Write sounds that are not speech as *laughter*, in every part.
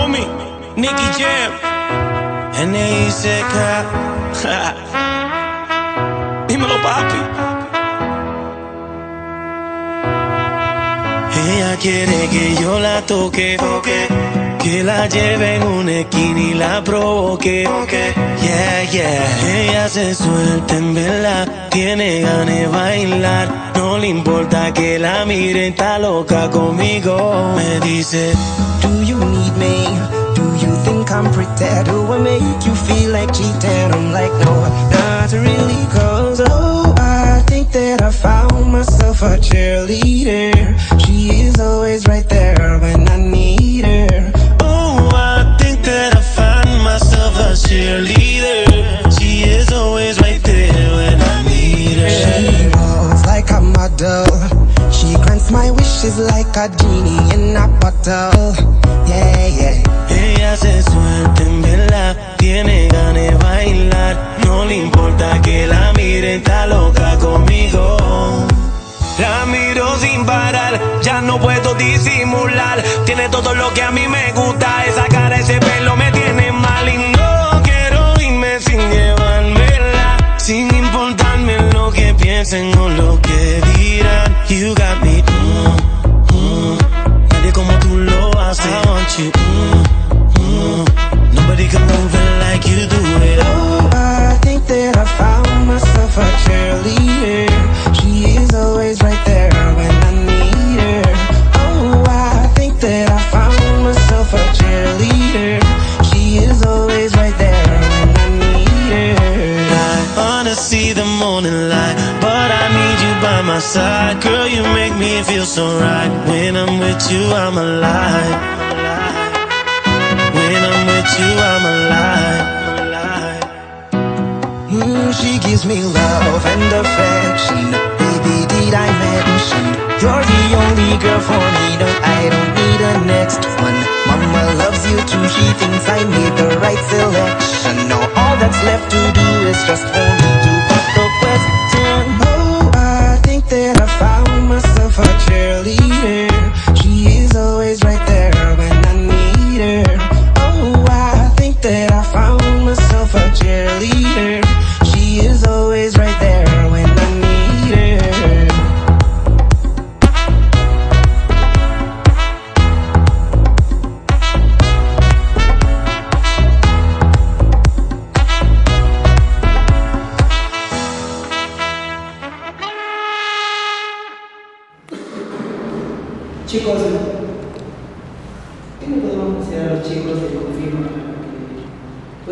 Omi, Nicky Jam, N.I.C.K. Dímelo, papi. Ella quiere que yo la toque. Que la lleve en una esquina y la provoque. Yeah, yeah. Ella se suelta en verdad. Tiene ganas de bailar. No le importa que la miren, está loca conmigo. Me dice, Do you pretend? Do I make you feel like cheating? I'm like, no, not really, cause oh, I think that I found myself a cheerleader. She is always right there when I need her. Oh, I think that I find myself a cheerleader. She is always right there when I need her. She moves like a model. She grants my wishes like a genie in a bottle. No le importa que la miren, está loca conmigo. La miro sin parar, ya no puedo disimular. Tiene todo lo que a mí me gusta, esa cara, ese pelo me tiene mal y no quiero irme sin llevármela. Sin importarme lo que piensen o lo que dirán. You got side. Girl, you make me feel so right. When I'm with you, I'm alive. When I'm with you, I'm alive. Mm, she gives me love and affection. Baby, did I mention you're the only girl for me? No, I don't need a next one. Mama loves you too. She thinks I made the right selection. Now all that's left to do is just for me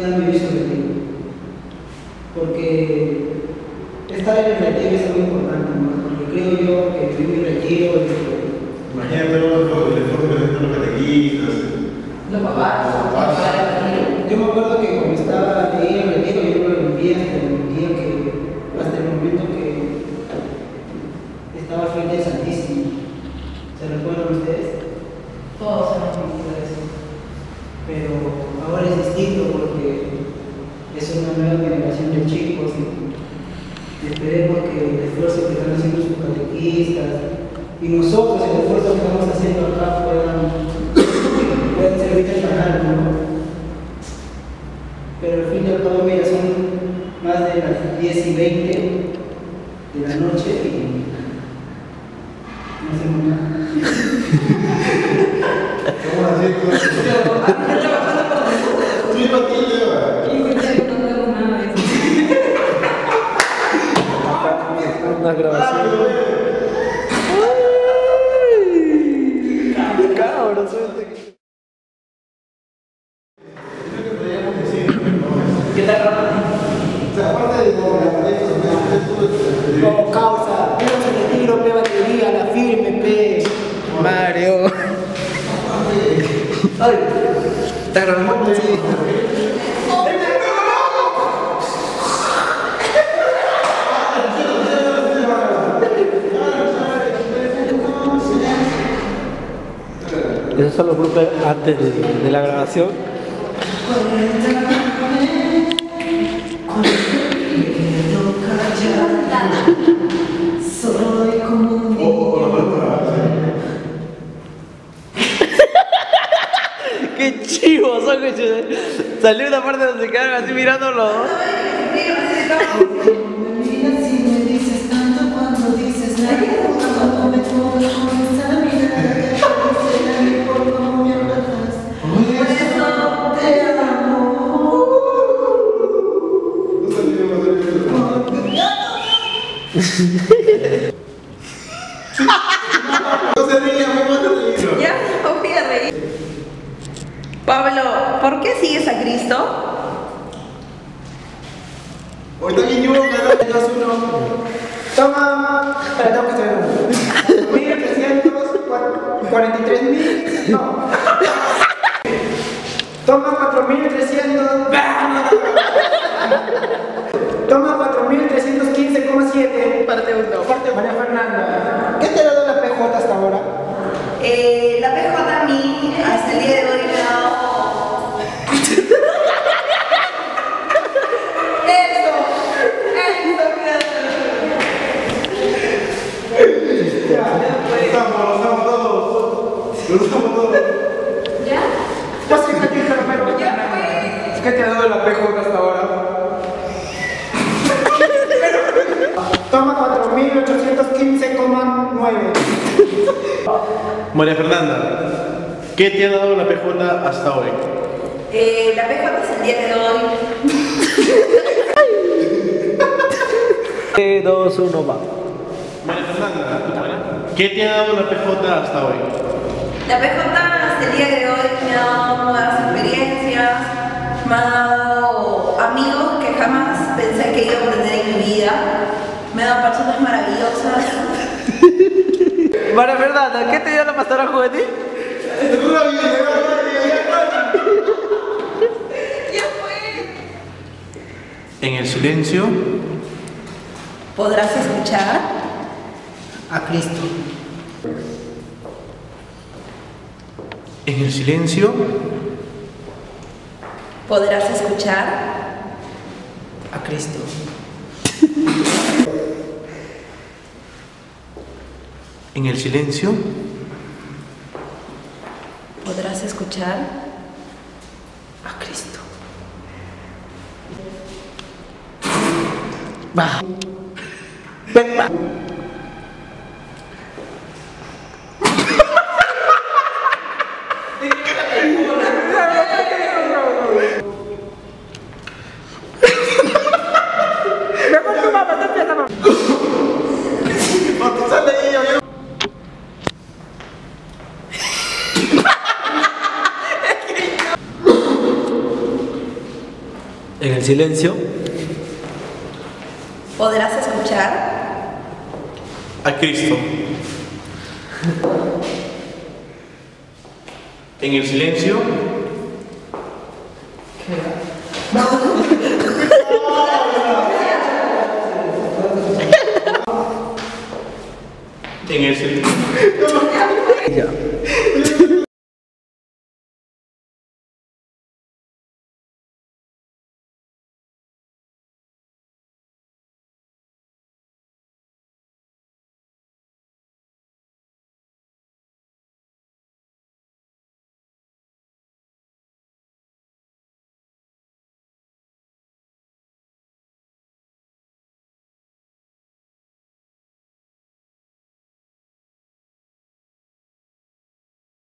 puedan vivir su retiro? Porque estar en el retiro es algo importante, ¿no? Porque creo yo que vivir mi retiro es que Imagínate los, hacen los catequistas. los papás, los papás. Yo me acuerdo que cuando estaba ahí en el retiro, yo lo viví hasta el día que, hasta el momento que estaba frente al Santísimo. ¿Se recuerdan ustedes? Todos hemos vivido eso. Pero ahora es distinto porque es una nueva generación de chicos y esperemos que el esfuerzo que están haciendo sus catequistas y nosotros el esfuerzo que estamos haciendo acá puedan, puedan servir de algo, ¿no? Pero al fin y al cabo, mira, son más de las 10 y 20 de la noche y no hacemos nada. *laughs* ¿Cómo así? Tú mismo aquí lleva. Una grabación. Cabrón, suerte. ¿Qué tal, Rafa? O sea, aparte de como causa, pero se retiro, pe batería, la firme, pe. Mario. Ay, ¿te grabando? Los grupos antes de, de la grabación. Oh, ¡Qué ch... Salió una parte donde se quedaron así mirándolo. Si me dices tanto cuando dices No se. Ya, no. Pablo, ¿por qué sigues a Cristo? Hoy también yo, ganó. 2, 1. Toma. Tengo que uno. 1343 mil. No. Toma 4300. Toma 4315,7. Parte 1. Parte María Fernanda. ¿Qué te ha dado la PJ hasta ahora? Eh, la PJ a mí, hasta el día de hoy, me ha dado. Eso, eso, Lo usamos, lo usamos todos. Lo usamos todos. ¿Ya? Aquí pero. Ya fue. ¿Qué te ha dado la PJ hasta ahora? Toma 4815,9. María Fernanda, ¿qué te ha dado la PJ hasta hoy? Eh, la PJ es el día de hoy. 3, 2, 1, va. María Fernanda, ¿qué te ha dado la PJ hasta hoy? La PJ hasta el día de hoy me ha dado nuevas experiencias, me ha dado amigos que jamás pensé que iba a tener en mi vida, me ha dado personas maravillosas. *laughs* María Fernanda, ¿qué te dio la pastora juvenil? En el silencio, Podrás escuchar A Cristo. En el silencio, podrás escuchar A Cristo. en el silencio, podrás escuchar A Cristo. Va. Ven, va. Sale ahí, ya, ya. *laughs* En el silencio, podrás escuchar a Cristo. En el silencio, en el silencio, ya.